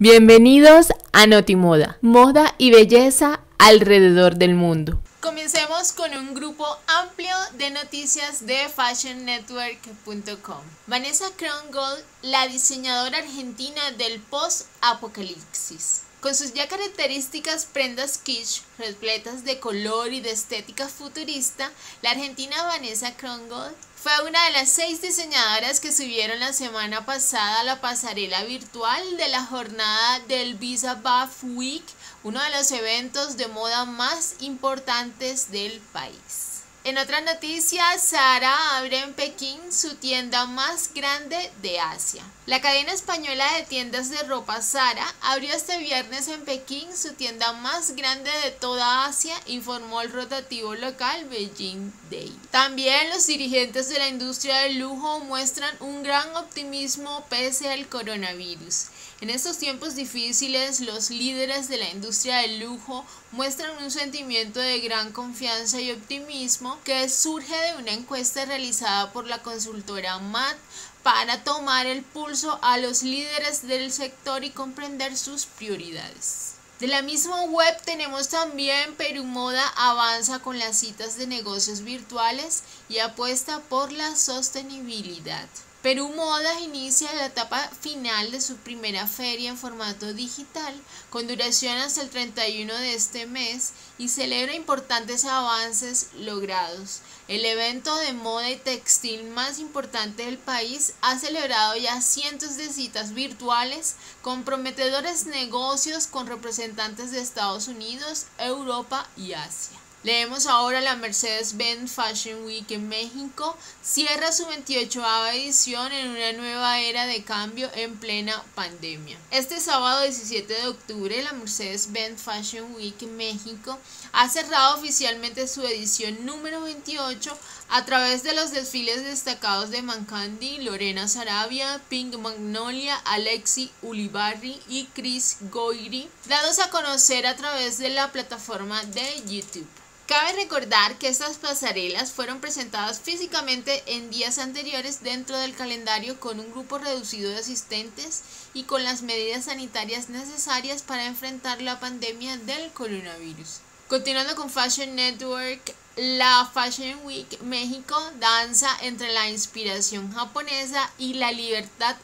Bienvenidos a Notimoda, moda y belleza alrededor del mundo. Comencemos con un grupo amplio de noticias de fashionnetwork.com. Vanessa Krongold, la diseñadora argentina del post-apocalipsis. Con sus ya características prendas kitsch, repletas de color y de estética futurista, la argentina Vanessa Krongold fue una de las seis diseñadoras que subieron la semana pasada la pasarela virtual de la jornada del Visa Bath Week, uno de los eventos de moda más importantes del país. En otra noticia, Sara abre en Pekín su tienda más grande de Asia. La cadena española de tiendas de ropa Sara abrió este viernes en Pekín su tienda más grande de toda Asia, informó el rotativo local Beijing Day. También los dirigentes de la industria del lujo muestran un gran optimismo pese al coronavirus. En estos tiempos difíciles, los líderes de la industria del lujo muestran un sentimiento de gran confianza y optimismo que surge de una encuesta realizada por la consultora MAT para tomar el pulso a los líderes del sector y comprender sus prioridades. De la misma web tenemos también Perú Moda avanza con las citas de negocios virtuales y apuesta por la sostenibilidad. Perú Moda inicia la etapa final de su primera feria en formato digital con duración hasta el 31 de este mes y celebra importantes avances logrados. El evento de moda y textil más importante del país ha celebrado ya cientos de citas virtuales con prometedores negocios con representantes de Estados Unidos, Europa y Asia. Leemos ahora la Mercedes-Benz Fashion Week en México. Cierra su 28 edición en una nueva era de cambio en plena pandemia. Este sábado 17 de octubre, la Mercedes-Benz Fashion Week en México ha cerrado oficialmente su edición número 28 a través de los desfiles destacados de Mancandi, Lorena Sarabia, Pink Magnolia, Alexi Ulibarri y Chris Goiri, dados a conocer a través de la plataforma de YouTube. Cabe recordar que estas pasarelas fueron presentadas físicamente en días anteriores dentro del calendario con un grupo reducido de asistentes y con las medidas sanitarias necesarias para enfrentar la pandemia del coronavirus. Continuando con Fashion Network, la Fashion Week México danza entre la inspiración japonesa y la libertad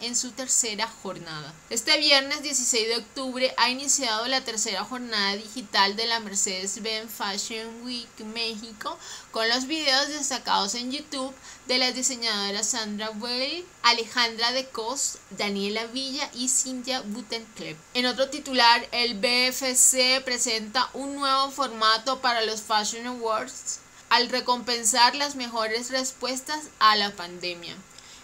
en su tercera jornada. Este viernes 16 de octubre ha iniciado la tercera jornada digital de la Mercedes-Benz Fashion Week México con los videos destacados en YouTube de las diseñadoras Sandra Weil, Alejandra de Cos, Daniela Villa y Cynthia Buttenklepp. En otro titular, el BFC presenta un nuevo formato para los Fashion Awards al recompensar las mejores respuestas a la pandemia.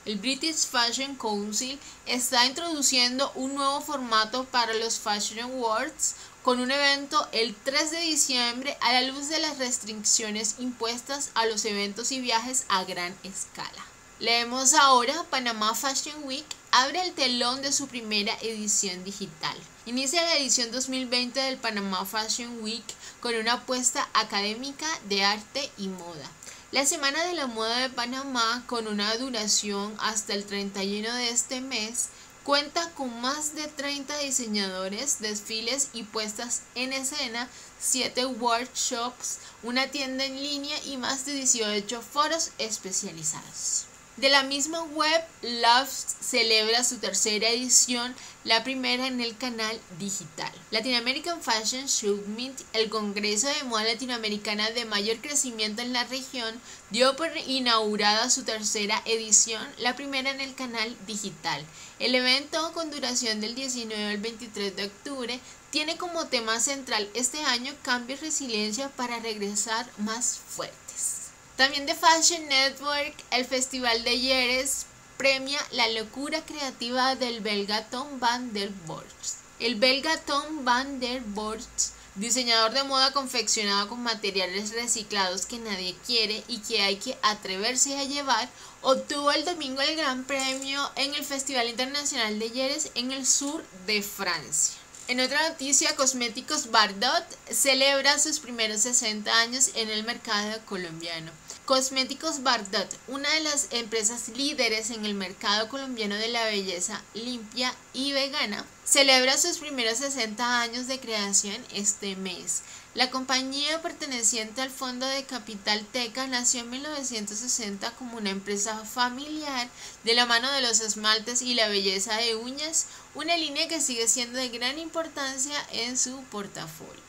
El British Fashion Council está introduciendo un nuevo formato para los Fashion Awards con un evento el 3 de diciembre a la luz de las restricciones impuestas a los eventos y viajes a gran escala. Leemos ahora Panamá Fashion Week abre el telón de su primera edición digital. Inicia la edición 2020 del Panamá Fashion Week con una apuesta académica de arte y moda. La Semana de la Moda de Panamá, con una duración hasta el 31 de este mes, cuenta con más de 30 diseñadores, desfiles y puestas en escena, 7 workshops, una tienda en línea y más de 18 foros especializados. De la misma web, Love celebra su tercera edición, la primera en el canal digital. Latin American Fashion Summit, el congreso de moda latinoamericana de mayor crecimiento en la región, dio por inaugurada su tercera edición, la primera en el canal digital. El evento, con duración del 19 al 23 de octubre, tiene como tema central este año cambio y resiliencia para regresar más fuertes. También de Fashion Network, el Festival de Yeres premia la locura creativa del belga Tom van der Borst. El belga Tom van der Borst, diseñador de moda confeccionado con materiales reciclados que nadie quiere y que hay que atreverse a llevar, obtuvo el domingo el gran premio en el Festival Internacional de Yeres en el sur de Francia. En otra noticia, Cosméticos Bardot celebra sus primeros 60 años en el mercado colombiano. Cosméticos Bardot, una de las empresas líderes en el mercado colombiano de la belleza limpia y vegana, celebra sus primeros 60 años de creación este mes. La compañía perteneciente al Fondo de Capital Teca nació en 1960 como una empresa familiar de la mano de los esmaltes y la belleza de uñas, una línea que sigue siendo de gran importancia en su portafolio.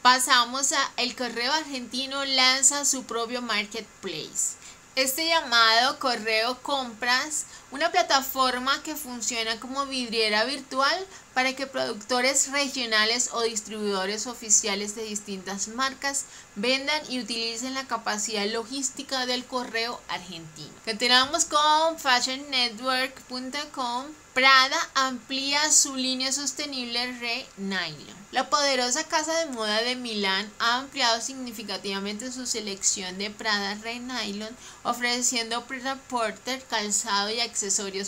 Pasamos a El Correo Argentino lanza su propio marketplace. Este llamado Correo Compras, una plataforma que funciona como vidriera virtual para que productores regionales o distribuidores oficiales de distintas marcas vendan y utilicen la capacidad logística del correo argentino. Continuamos con fashionnetwork.com Prada amplía su línea sostenible Re Nylon. La poderosa casa de moda de Milán ha ampliado significativamente su selección de Prada Re Nylon, ofreciendo Prada Porter, calzado y accesorios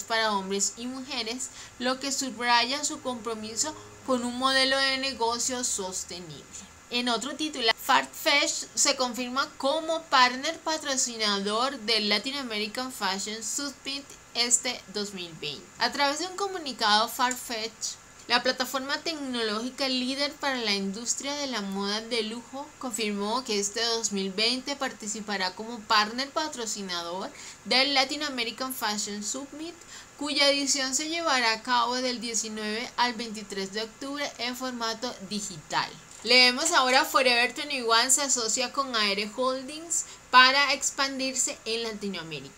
para hombres y mujeres, lo que subraya su compromiso con un modelo de negocio sostenible. En otro título, Farfetch se confirma como partner patrocinador del Latin American Fashion Summit este 2020. A través de un comunicado, Farfetch, la plataforma tecnológica líder para la industria de la moda de lujo, confirmó que este 2020 participará como partner patrocinador del Latin American Fashion Summit, cuya edición se llevará a cabo del 19 al 23 de octubre en formato digital. Leemos ahora Forever 21 se asocia con Aere Holdings para expandirse en Latinoamérica.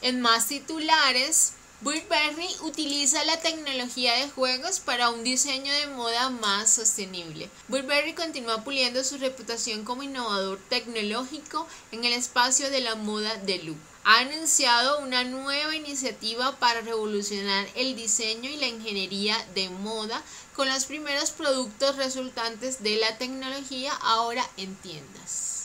En más titulares, Burberry utiliza la tecnología de juegos para un diseño de moda más sostenible. Burberry continúa puliendo su reputación como innovador tecnológico en el espacio de la moda de lujo. Ha anunciado una nueva iniciativa para revolucionar el diseño y la ingeniería de moda con los primeros productos resultantes de la tecnología ahora en tiendas.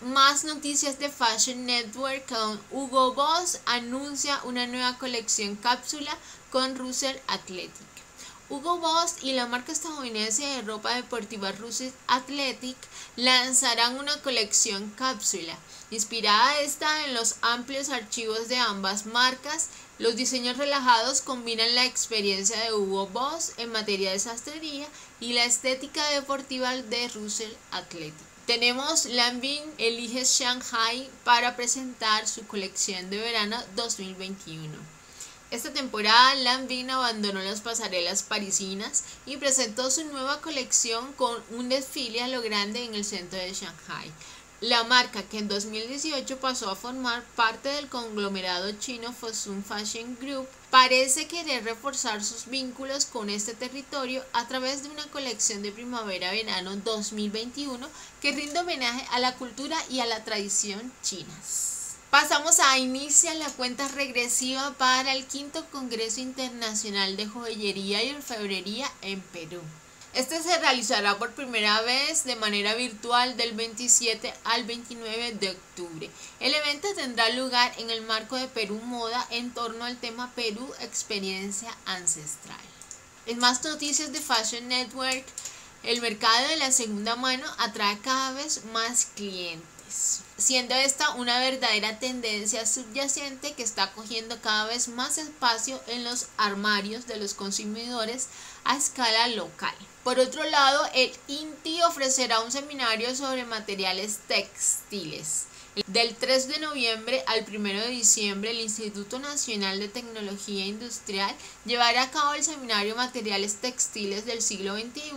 Más noticias de Fashion Network con Hugo Boss anuncia una nueva colección cápsula con Russell Athletic. Hugo Boss y la marca estadounidense de ropa deportiva Russell Athletic lanzarán una colección cápsula. Inspirada esta en los amplios archivos de ambas marcas, los diseños relajados combinan la experiencia de Hugo Boss en materia de sastrería y la estética deportiva de Russell Athletic. Tenemos Lanvin elige Shanghai para presentar su colección de verano 2021. Esta temporada Lanvin abandonó las pasarelas parisinas y presentó su nueva colección con un desfile a lo grande en el centro de Shanghai. La marca, que en 2018 pasó a formar parte del conglomerado chino Fosun Fashion Group, parece querer reforzar sus vínculos con este territorio a través de una colección de primavera-verano 2021 que rinde homenaje a la cultura y a la tradición chinas. Pasamos a iniciar la cuenta regresiva para el quinto Congreso Internacional de Joyería y Orfebrería en Perú. Este se realizará por primera vez de manera virtual del 27 al 29 de octubre. El evento tendrá lugar en el marco de Perú Moda en torno al tema Perú Experiencia Ancestral. En más noticias de Fashion Network, el mercado de la segunda mano atrae cada vez más clientes, siendo esta una verdadera tendencia subyacente que está cogiendo cada vez más espacio en los armarios de los consumidores a escala local. Por otro lado, el INTI ofrecerá un seminario sobre materiales textiles. Del 3 de noviembre al 1 de diciembre, el Instituto Nacional de Tecnología Industrial llevará a cabo el seminario Materiales Textiles del siglo XXI,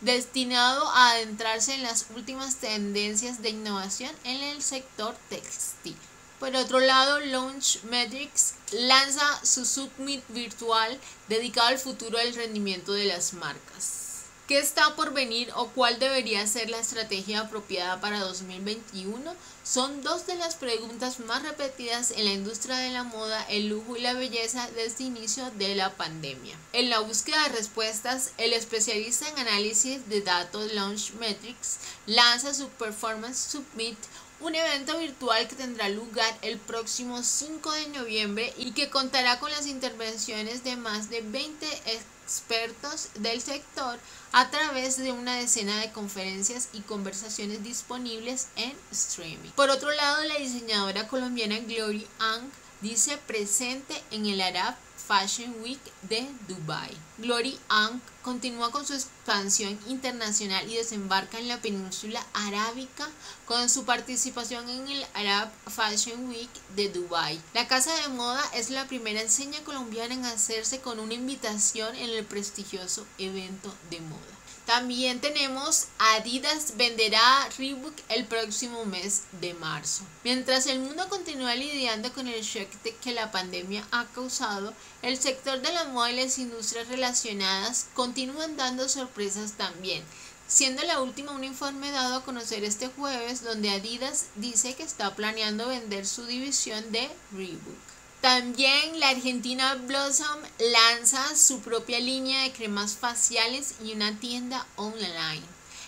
destinado a adentrarse en las últimas tendencias de innovación en el sector textil. Por otro lado, Launch Metrics lanza su Summit virtual dedicado al futuro del rendimiento de las marcas. ¿Qué está por venir o cuál debería ser la estrategia apropiada para 2021? Son dos de las preguntas más repetidas en la industria de la moda, el lujo y la belleza desde el inicio de la pandemia. En la búsqueda de respuestas, el especialista en análisis de datos Launch Metrics lanza su Performance Submit un evento virtual que tendrá lugar el próximo 5 de noviembre y que contará con las intervenciones de más de 20 expertos del sector a través de una decena de conferencias y conversaciones disponibles en streaming. Por otro lado, la diseñadora colombiana Glory Ang dice presente en el Arab Fashion Week de Dubai. Glory Ang continúa con su expansión internacional y desembarca en la península arábica con su participación en el Arab Fashion Week de Dubai. La casa de moda es la primera enseña colombiana en hacerse con una invitación en el prestigioso evento de moda. También tenemos Adidas venderá Reebok el próximo mes de marzo. Mientras el mundo continúa lidiando con el shock que la pandemia ha causado, el sector de la moda y las industrias relacionadas continúan dando sorpresas también siendo la última un informe dado a conocer este jueves donde Adidas dice que está planeando vender su división de Reebok. También la argentina Blossom lanza su propia línea de cremas faciales y una tienda online.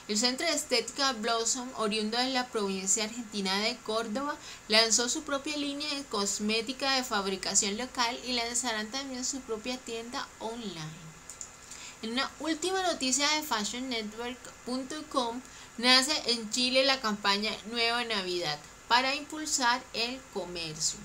El centro de estética Blossom, oriundo de la provincia argentina de Córdoba, lanzó su propia línea de cosmética de fabricación local y lanzarán también su propia tienda online. En una última noticia de fashionnetwork.com, nace en Chile la campaña Nueva Navidad para impulsar el comercio.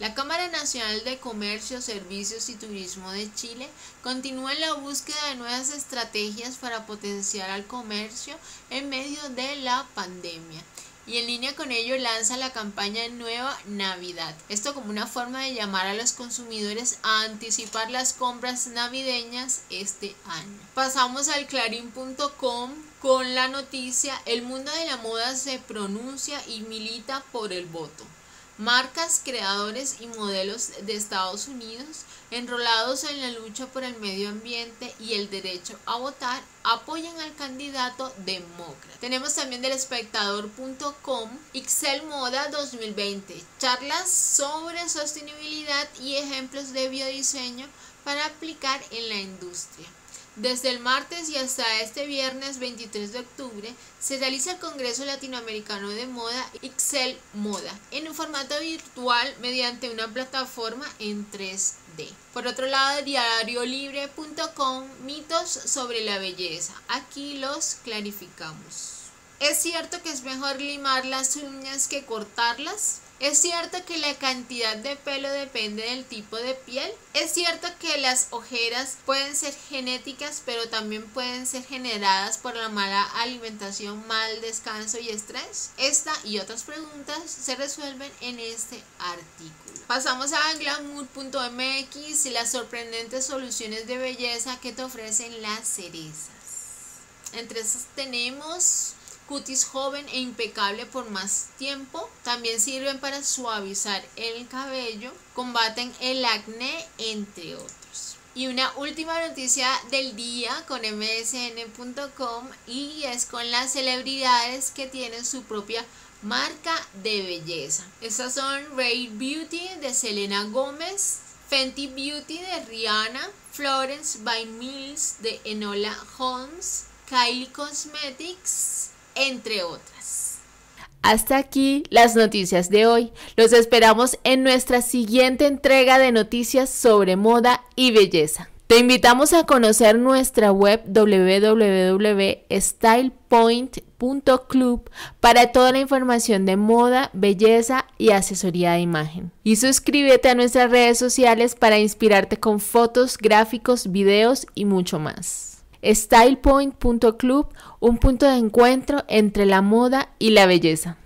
La Cámara Nacional de Comercio, Servicios y Turismo de Chile continúa en la búsqueda de nuevas estrategias para potenciar al comercio en medio de la pandemia y en línea con ello lanza la campaña Nueva Navidad. Esto como una forma de llamar a los consumidores a anticipar las compras navideñas este año. Pasamos al clarín.com con la noticia El mundo de la moda se pronuncia y milita por el voto. Marcas, creadores y modelos de Estados Unidos enrolados en la lucha por el medio ambiente y el derecho a votar apoyan al candidato demócrata. Tenemos también del espectador.com Excel Moda 2020, charlas sobre sostenibilidad y ejemplos de biodiseño para aplicar en la industria. Desde el martes y hasta este viernes 23 de octubre se realiza el Congreso Latinoamericano de Moda Excel Moda formato virtual mediante una plataforma en 3D. Por otro lado, diariolibre.com mitos sobre la belleza. Aquí los clarificamos. ¿Es cierto que es mejor limar las uñas que cortarlas? ¿Es cierto que la cantidad de pelo depende del tipo de piel? ¿Es cierto que las ojeras pueden ser genéticas pero también pueden ser generadas por la mala alimentación, mal descanso y estrés? Esta y otras preguntas se resuelven en este artículo. Pasamos a glamour.mx y las sorprendentes soluciones de belleza que te ofrecen las cerezas. Entre esas tenemos cutis joven e impecable por más tiempo. También sirven para suavizar el cabello, combaten el acné, entre otros. Y una última noticia del día con msn.com y es con las celebridades que tienen su propia marca de belleza. Estas son Ray Beauty de Selena Gómez, Fenty Beauty de Rihanna, Florence by Mills de Enola Holmes, Kylie Cosmetics entre otras. Hasta aquí las noticias de hoy. Los esperamos en nuestra siguiente entrega de noticias sobre moda y belleza. Te invitamos a conocer nuestra web www.stylepoint.club para toda la información de moda, belleza y asesoría de imagen. Y suscríbete a nuestras redes sociales para inspirarte con fotos, gráficos, videos y mucho más. StylePoint.club, un punto de encuentro entre la moda y la belleza.